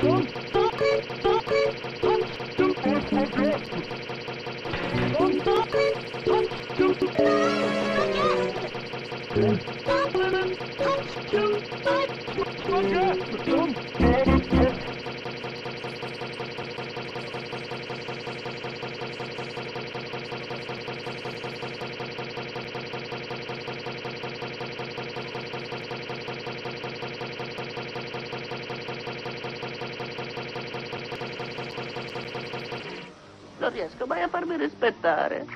Cool. Don't Riesco mai a farmi rispettare.